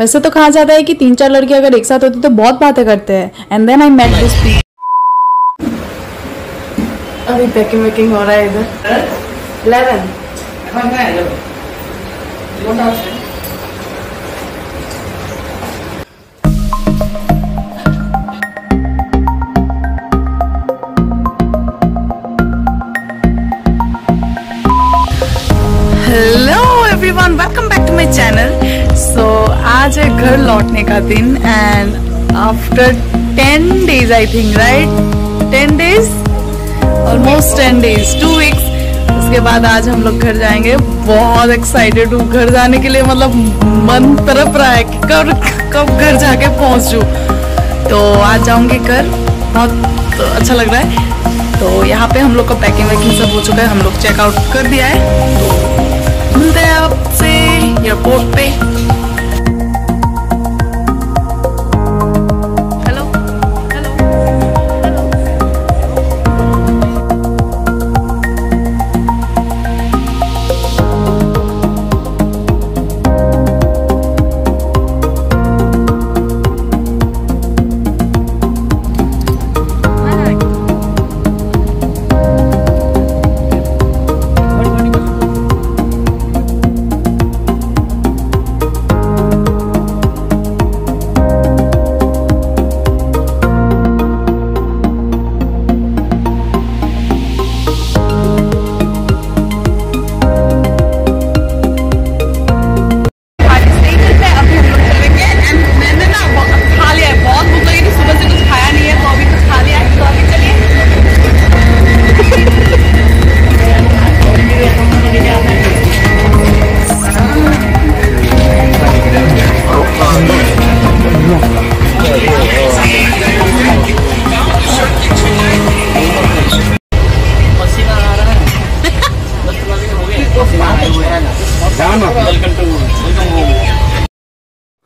वैसे तो कहा जाता है कि तीन चार लड़के अगर एक साथ होते तो बहुत बातें करते हैं। And then I met this अभी पैकिंग वैकिंग हो रहा है इधर। Eleven hello everyone welcome back to my channel so आज है घर लौटने का दिन and after ten days I think right ten days almost ten days two weeks उसके बाद आज हम लोग घर जाएँगे। बहुत एक्साइटेड हूँ। घर जाने के लिए मतलब मन तरफ़ रहा है कि कब कब घर जाके पहुँच। पहुँचूँ तो आज जाऊँगी घर। बहुत तो अच्छा लग रहा है। तो यहाँ पे हम लोग का पैकिंग वैकिंग सब हो चुका है। हम लोग चेकआउट कर दिया है। तो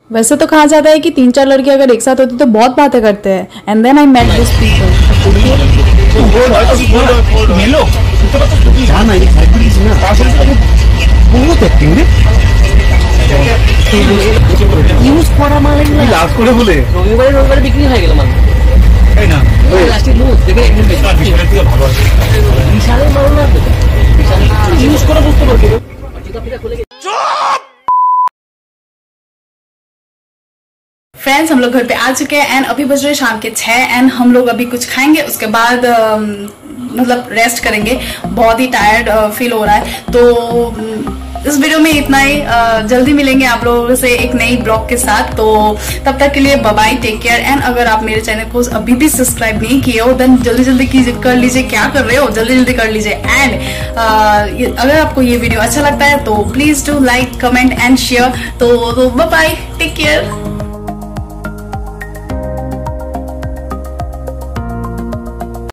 वैसे तो कहा जाता है कि तीन चार लड़के अगर एक साथ होते तो बहुत बातें करते हैं and then I met this use করা মাল এগুলো লাভ করে বলে রবিবারে রবিবারে বিক্রি হয়ে গেল মাল তাই না প্লাস্টিক লুজ দেখে একদম বেশি। বিষয়টা থেকে ভালো আছে फ्रेंड्स हम लोग घर पे आ चुके हैं एंड अभी बज रहे शाम के छः एंड हम लोग अभी कुछ खाएँगे, उसके बाद मतलब रेस्ट करेंगे। बहुत ही टायर्ड फील हो रहा है। तो इस वीडियो में इतना ही। जल्दी मिलेंगे आप लोगों से एक नई ब्लॉग के साथ। तो तब तक के लिए बाय टेक केयर एंड अगर आप मेरे चैनल को अभी भी सब्सक्राइब नहीं किए हो देन जल्दी जल्दी कीजिए, कर लीजिए, क्या कर रहे हो? जल्दी जल्दी कर लीजिए। एंड अगर आपको ये वीडियो अच्छा लगता है तो please do like comment and share तो बाय टेक केयर